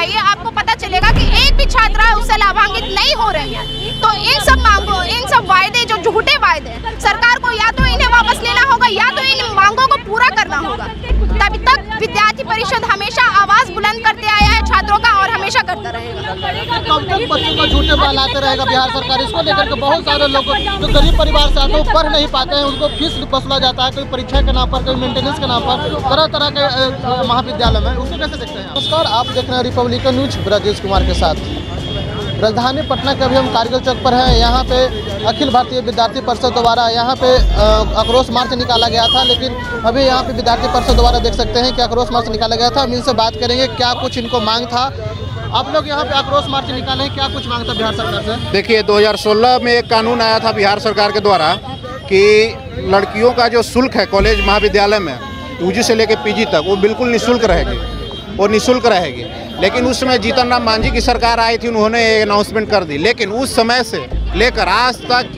जाइए, आपको पता चलेगा कि एक भी छात्रा उससे लाभान्वित नहीं हो रही है। तो इन हमेशा करता रहेगा। कब तक बच्चों को झूठे बहलाते रहेगा बिहार सरकार। इसको लेकर के बहुत सारे लोग जो गरीब परिवार से आते हैं पढ़ नहीं पाते हैं उनको फ़ीस वसूला जाता है कोई परीक्षा के नाम पर कोई मेंटेनेंस के नाम पर तरह तरह के महाविद्यालय में। उसको कैसे देखते हैं नमस्कार आप देख रहे हैं रिपब्लिकन न्यूज़ ब्रजेश कुमार के साथ। राजधानी पटना के अभी हम कारगिल चौक पर हैं। यहाँ पे अखिल भारतीय विद्यार्थी परिषद द्वारा यहाँ पे आक्रोश मार्च निकाला गया था लेकिन अभी यहाँ पे विद्यार्थी परिषद द्वारा देख सकते हैं कि आक्रोश मार्च निकाला गया था। हम इनसे बात करेंगे क्या कुछ इनको मांग था आप लोग यहाँ पे आक्रोश मार्च निकाले क्या कुछ माँगता बिहार सरकार से? देखिए 2016 में एक कानून आया था बिहार सरकार के द्वारा कि लड़कियों का जो शुल्क है कॉलेज, महाविद्यालय में यूजी से लेकर पीजी तक, वो बिल्कुल निःशुल्क रहेगी वो निःशुल्क रहेगी। लेकिन उस समय जीतन राम मांझी की सरकार आई थी, उन्होंने अनाउंसमेंट कर दी। लेकिन उस समय से लेकर आज तक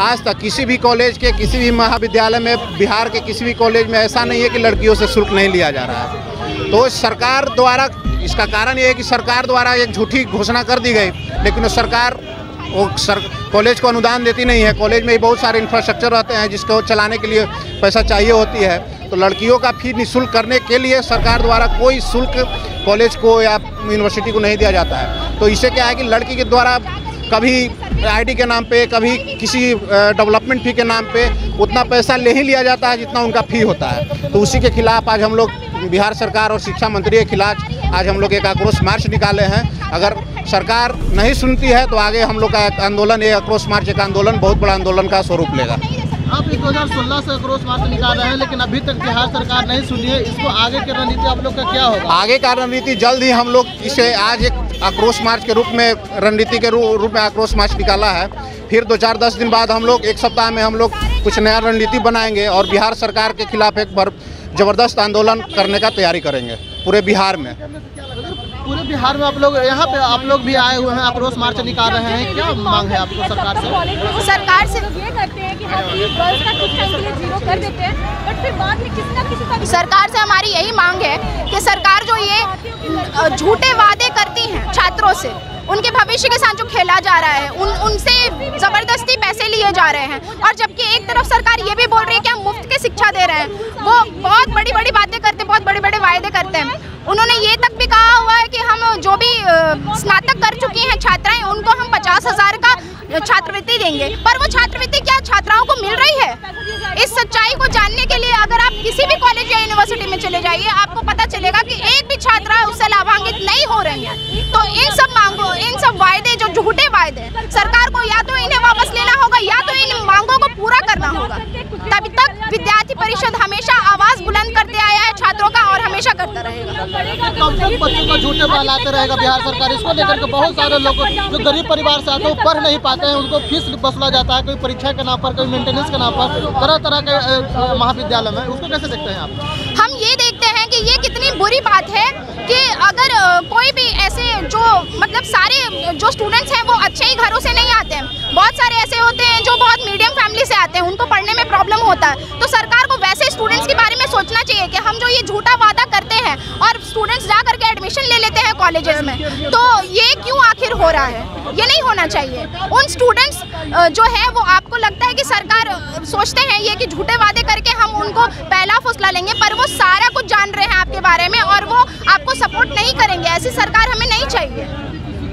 आज तक किसी भी कॉलेज के, किसी भी महाविद्यालय में, बिहार के किसी भी कॉलेज में ऐसा नहीं है कि लड़कियों से शुल्क नहीं लिया जा रहा है। तो सरकार द्वारा इसका कारण ये है कि सरकार द्वारा एक झूठी घोषणा कर दी गई, लेकिन सरकार वो सर, कॉलेज को अनुदान देती नहीं है। कॉलेज में बहुत सारे इंफ्रास्ट्रक्चर रहते हैं जिसको चलाने के लिए पैसा चाहिए होती है। तो लड़कियों का फ़ी निःशुल्क करने के लिए सरकार द्वारा कोई शुल्क कॉलेज को या यूनिवर्सिटी को नहीं दिया जाता है। तो इससे क्या है कि लड़की के द्वारा कभी आईडी के नाम पे, कभी किसी डेवलपमेंट फ़ी के नाम पे उतना पैसा ले ही लिया जाता है जितना उनका फ़ी होता है। तो उसी के खिलाफ आज हम लोग बिहार सरकार और शिक्षा मंत्री के खिलाफ आज हम लोग एक आक्रोश मार्च निकाले हैं। अगर सरकार नहीं सुनती है तो आगे हम लोग का एक आंदोलन ये आक्रोश मार्च एक आंदोलन बहुत बड़ा आंदोलन का स्वरूप लेगा। आप इस 2016 से आक्रोश मार्च निकाल रहे हैं लेकिन अभी तक बिहार सरकार नहीं सुनी है। इसको आगे की रणनीति आप लोग का क्या होगा? आगे का रणनीति जल्द ही हम लोग इसे आज एक आक्रोश मार्च के रूप में रणनीति के रूप में आक्रोश मार्च निकाला है। फिर दो चार दस दिन बाद हम लोग एक सप्ताह में हम लोग कुछ नया रणनीति बनाएँगे और बिहार सरकार के खिलाफ एक बार ज़बरदस्त आंदोलन करने का तैयारी करेंगे। पूरे बिहार में। पूरे बिहार में आप लोग यहाँ पे आप लोग भी आए हुए हैं आक्रोश मार्च निकाल रहे हैं क्या मांग है आपको सरकार से? सरकार से ये करते हैं कि हम गर्ल्स का कुछ टाइम के लिए ज़ीरो कर देते हैं बट फिर बाद में किसी ना किसी का सरकार से हमारी यही मांग है कि सरकार जो ये झूठे वादे करती हैं छात्रों से उनके भविष्य के साथ जो खेला जा रहा है उन उनसे ज़बरदस्ती लिए जा रहे हैं। और जबकि एक तरफ़ सरकार ये भी बोल रही है कि हम मुफ़्त की शिक्षा दे रहे हैं। वो बहुत बड़ी बड़ी बातें करते हैं, बहुत बड़े बड़े वायदे करते हैं। उन्होंने ये तक भी कहा हुआ है कि हम जो भी स्नातक कर चुकी हैं छात्राएँ, उनको हम पचास हज़ार का छात्रवृत्ति देंगे। पर वो छात्रवृत्ति क्या छात्राओं को मिल रही है? इस सच्चाई को जानने के लिए अगर आप किसी भी कॉलेज या यूनिवर्सिटी में चले जाइए, आपको पता चलेगा कि एक भी छात्रा उससे लाभान्वित नहीं हो रही है। तो इन सब मांगों, इन सब वायदे, जो झूठे वायदे सरकार को या तो इन्हें वापस लेना होगा या तो इन मांगों को पूरा करना होगा। तभी तक विद्यार्थी परिषद हमेशा आवाज़ बुलंद करते आया है छात्रों का और हमेशा करता रहेगा। झूठे बहलाते रहेगा बिहार सरकार। इसको लेकर के बहुत सारे लोग जो गरीब परिवार से आते हैं पढ़ नहीं पाते हैं। उनको फ़ीस वसूला जाता है, कोई परीक्षा के नाम पर, कोई मेंटेनेंस के नाम पर तरह तरह के महाविद्यालय में। उसको कैसे देखते हैं आप? हम ये देखते हैं कि ये कितनी बुरी बात है कि अगर कोई भी ऐसे जो मतलब सारे जो स्टूडेंट्स हैं वो अच्छे ही घरों से नहीं आते हैं। बहुत सारे ऐसे होते हैं जो बहुत मीडियम फैमिली से आते हैं, उनको पढ़ने में प्रॉब्लम होता है। तो सरकार को वैसे स्टूडेंट्स के बारे में सोचना चाहिए कि हम जो ये झूठा वादा करते हैं और स्टूडेंट्स जा करके एडमिशन ले लेते हैं कॉलेजेस में तो ये क्यों आखिर हो रहा है? ये नहीं होना चाहिए। उन स्टूडेंट्स जो है वो आपको लगता है कि सरकार सोचते हैं ये कि झूठे वादे करके हम उनको पहला फुसला लेंगे, पर वो सारा कुछ जान रहे हैं आपके बारे में और वो आपको सपोर्ट नहीं करेंगे। ऐसी सरकार हमें नहीं चाहिए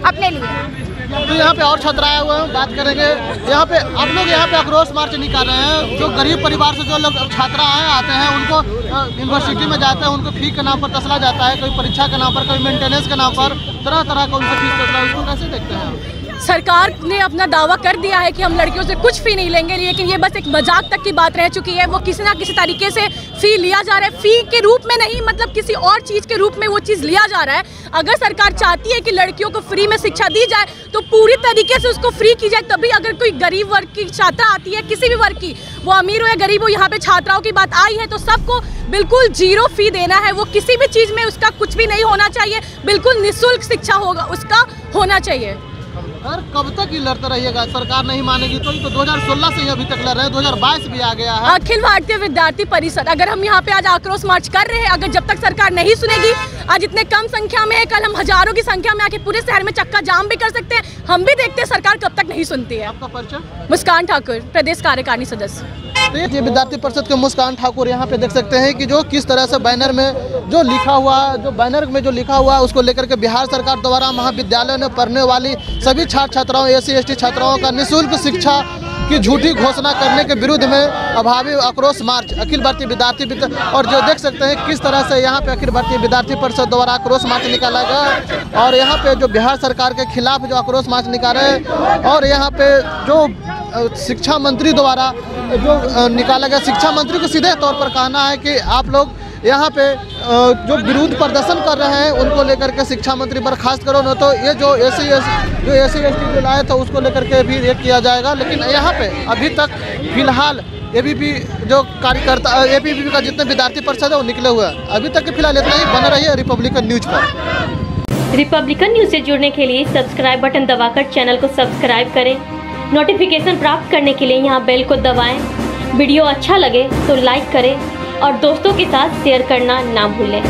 अपने लिए। तो यहाँ पे और छात्र आए हुए हैं, बात करेंगे। यहाँ पे आप लोग यहाँ पे आक्रोश मार्च निकाल रहे हैं। जो गरीब परिवार से जो लोग छात्र आए, आते हैं, उनको यूनिवर्सिटी में जाते हैं, उनको फ़ी के नाम पर तसला जाता है, कोई परीक्षा के नाम पर, कोई मेंटेनेंस के नाम पर तरह तरह का उनसे फ़ीस तसला उसको कैसे देखते हैं? सरकार ने अपना दावा कर दिया है कि हम लड़कियों से कुछ फ़ी नहीं लेंगे, लेकिन ये बस एक मज़ाक तक की बात रह चुकी है। वो किसी ना किसी तरीके से फ़ी लिया जा रहा है। फ़ी के रूप में नहीं मतलब किसी और चीज़ के रूप में वो चीज़ लिया जा रहा है। अगर सरकार चाहती है कि लड़कियों को फ्री में शिक्षा दी जाए तो पूरी तरीके से उसको फ्री की जाए। तभी अगर कोई गरीब वर्ग की छात्रा आती है, किसी भी वर्ग की, वो अमीर हो या गरीब हो, यहाँ पे छात्राओं की बात आई है तो सबको बिल्कुल ज़ीरो फ़ी देना है। वो किसी भी चीज़ में उसका कुछ भी नहीं होना चाहिए। बिल्कुल निःशुल्क शिक्षा होगा, उसका होना चाहिए। सर कब तक ही लड़ते रहिएगा? सरकार नहीं मानेगी तो ये तो 2016 से ही अभी तक लड़ रहे हैं 2022 भी आ गया है। अखिल भारतीय विद्यार्थी परिषद अगर हम यहाँ पे आज आक्रोश मार्च कर रहे हैं अगर जब तक सरकार नहीं सुनेगी आज इतने कम संख्या में है कल हम हज़ारों की संख्या में आके पूरे शहर में चक्का जाम भी कर सकते हैं हम भी देखते हैं सरकार कब तक नहीं सुनती है। आपका परिचय? मुस्कान ठाकुर प्रदेश कार्यकारिणी सदस्य। ये विद्यार्थी परिषद के मुस्कान ठाकुर यहाँ पे देख सकते हैं कि जो किस तरह से बैनर में जो लिखा हुआ, जो बैनर में जो लिखा हुआ उसको लेकर के बिहार सरकार द्वारा महाविद्यालय में पढ़ने वाली सभी छात्र छात्राओं एस सी छात्राओं का निःशुल्क शिक्षा की झूठी घोषणा करने के विरुद्ध में अभावी आक्रोश मार्च, अखिल भारतीय विद्यार्थी और जो देख सकते हैं किस तरह से यहाँ पे अखिल भारतीय विद्यार्थी परिषद द्वारा आक्रोश मार्च निकाला गया और यहाँ पे जो बिहार सरकार के खिलाफ जो आक्रोश मार्च निकाले और यहाँ पे जो शिक्षा मंत्री द्वारा जो निकाला गया। शिक्षा मंत्री को सीधे तौर पर कहना है कि आप लोग यहाँ पे जो विरोध प्रदर्शन कर रहे हैं, उनको लेकर के शिक्षा मंत्री बर्खास्त करो न तो ये जो ए सी जो A C S T bill आया था उसको लेकर के भी ये किया जाएगा। लेकिन यहाँ पे अभी तक फ़िलहाल ए बी पी जो कार्यकर्ता ए का जितने विद्यार्थी परिषद है, वो निकले हुए हैं। अभी तक के फ़िलहाल इतना ही, बना रही है रिपब्लिकन न्यूज़ पर। रिपब्लिकन न्यूज़ से जुड़ने के लिए सब्सक्राइब बटन दबाकर चैनल को सब्सक्राइब करें। नोटिफिकेशन प्राप्त करने के लिए यहाँ बेल को दबाएँ। वीडियो अच्छा लगे तो लाइक करें और दोस्तों के साथ शेयर करना ना भूलें।